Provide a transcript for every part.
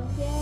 Okay.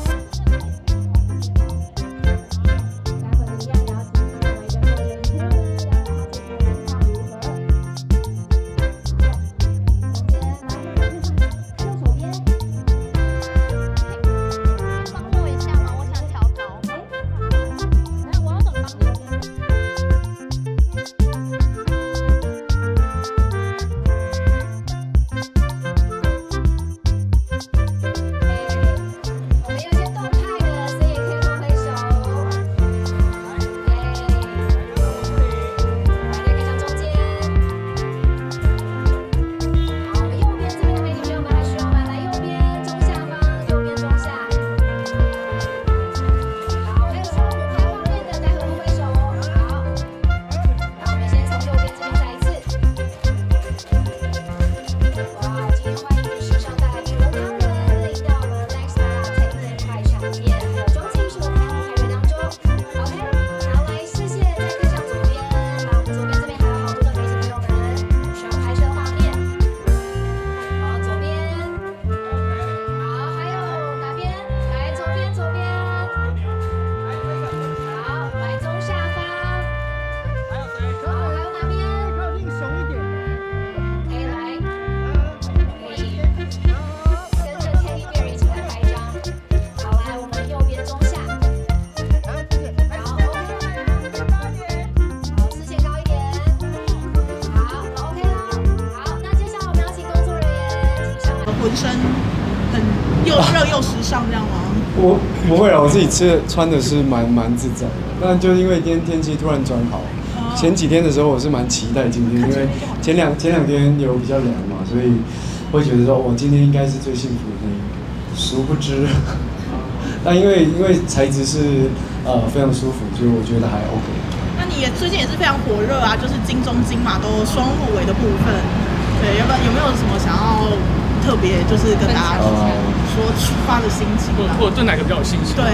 我不会啊，我自己吃穿的是蛮蛮自在。的，但就因为今天天气突然转好，前几天的时候我是蛮期待今天，因为前两前两天有比较凉嘛，所以会觉得说我今天应该是最幸福的那一个，殊不知，但因为因为材质是呃非常舒服，所以我觉得还 OK。那你也最近也是非常火热啊，就是金中金嘛都双入围的部分，对，要不要有没有什么想要？特别就是跟大家说出发的心情，或者对哪个比较有信心？对，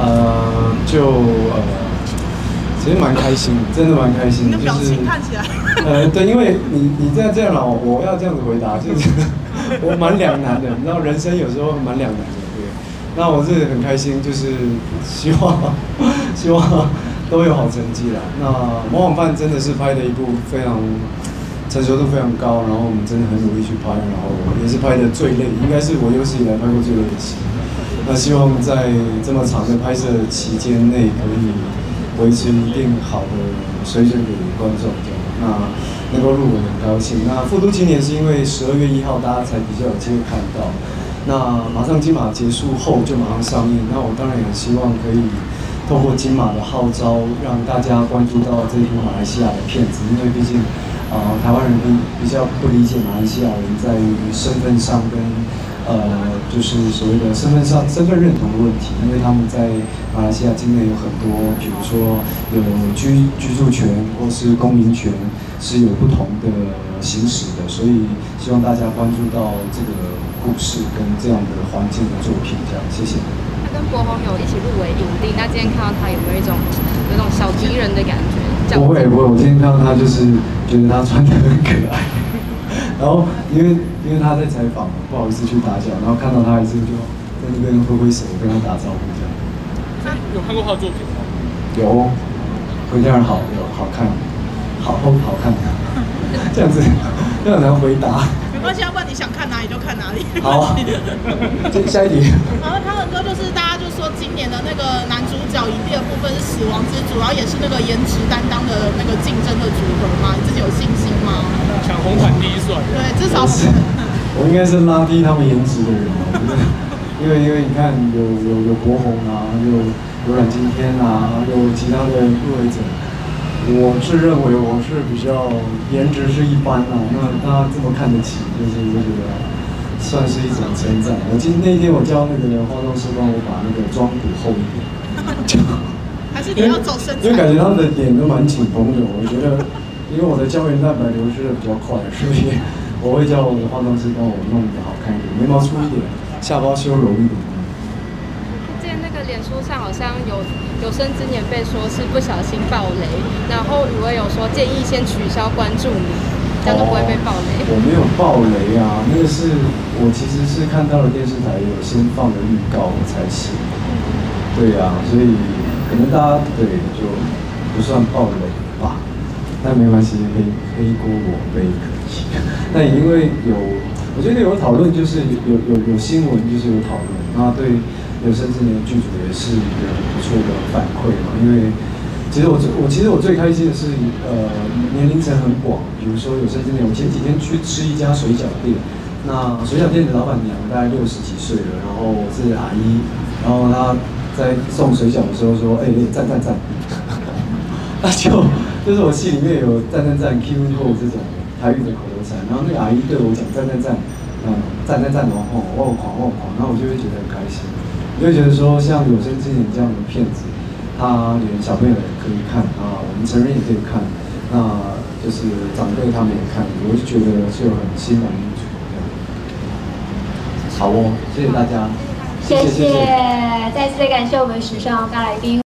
呃，就呃，其实蛮开心，真的蛮开心。的，就是看起来，呃，对，因为你你这样这样老，我要这样子回答，就是我蛮两难的，你知道，人生有时候蛮两难的，对。那我是很开心，就是希望希望都有好成绩啦。那《模仿犯》真的是拍的一部非常。成熟度非常高，然后我们真的很努力去拍，然后也是拍的最累，应该是我有史以来拍过最累的戏。那希望在这么长的拍摄期间内，可以维持一定好的水准给观众，那能够入围很高兴。那《复读青年》是因为十二月一号大家才比较有机会看到，那马上金马结束后就马上上映。那我当然也希望可以透过金马的号召，让大家关注到这一部马来西亚的片子，因为毕竟。啊，台湾人比比较不理解马来西亚人在于身份上跟呃，就是所谓的身份上身份认同的问题，因为他们在马来西亚境内有很多，比如说有居居住权或是公民权是有不同的行使的，所以希望大家关注到这个故事跟这样的环境的作品，这样谢谢。他跟博宏有一起入围影帝，那今天看到他有没有一种有种小敌人的感觉？不会不会，我今天看到他就是觉得他穿的很可爱，然后因为因为他在采访，不好意思去打搅，然后看到他一次就在那边挥挥手跟他打招呼这样。那有看过他的作品吗？有，回家人好，有好看，好好看，这样子，这样难回答。没关系，要不然你想看哪里就看哪里。好，下一题。然后他的歌就是大今年的那个男主角影帝的部分是死亡之主，然后也是那个颜值担当的那个竞争的组合嘛，你自己有信心吗？抢红毯第一帅。对，至少是。我应该是拉低他们颜值的人哦，因为因为你看有有有国红啊，有有阮经天啊，有其他的入围者。我是认为我是比较颜值是一般啊，那大家这么看得起，就是我觉得算是一种称赞。我今那天我叫那个化妆师帮我把那个妆补厚一点，还是你要走身材？因为感觉他们的脸都蛮紧绷的，我觉得因为我的胶原蛋白流失的比较快，所以我会叫我的化妆师帮我弄的好看一点，眉毛粗一点，下巴修容一点。见那个脸书上好像有有生之年被说是不小心爆雷，然后雨薇有说建议先取消关注你。这样都不会被暴雷。我没有爆雷啊，那个是我其实是看到了电视台有先放的预告我才写。对啊，所以可能大家对就不算爆雷吧，但没关系，黑黑锅我背可以。那也因为有，我觉得有讨论，就是有有有新闻，就是有讨论，那对有生之年剧组也是一个不错的反馈嘛，因为。其实我最我其实我最开心的是，呃，年龄层很广。比如说有生之年，我前几天去吃一家水饺店，那水饺店的老板娘大概六十几岁了，然后我是阿姨，然后她在送水饺的时候说：“哎，赞赞赞！” 那就就是我戏里面有赞赞赞、Q 后这种台语的口头禅，然后那个阿姨对我讲赞赞赞，嗯，赞赞赞，然后我狂我狂，然后我就会觉得很开心，就会觉得说像有生之年这样的骗子。他连小朋友也可以看啊，我们成人也可以看，那就是长辈他们也看，我就觉得是有很欣然一处这样。好哦，谢谢大家，谢谢，再次感谢我们时尚大来宾。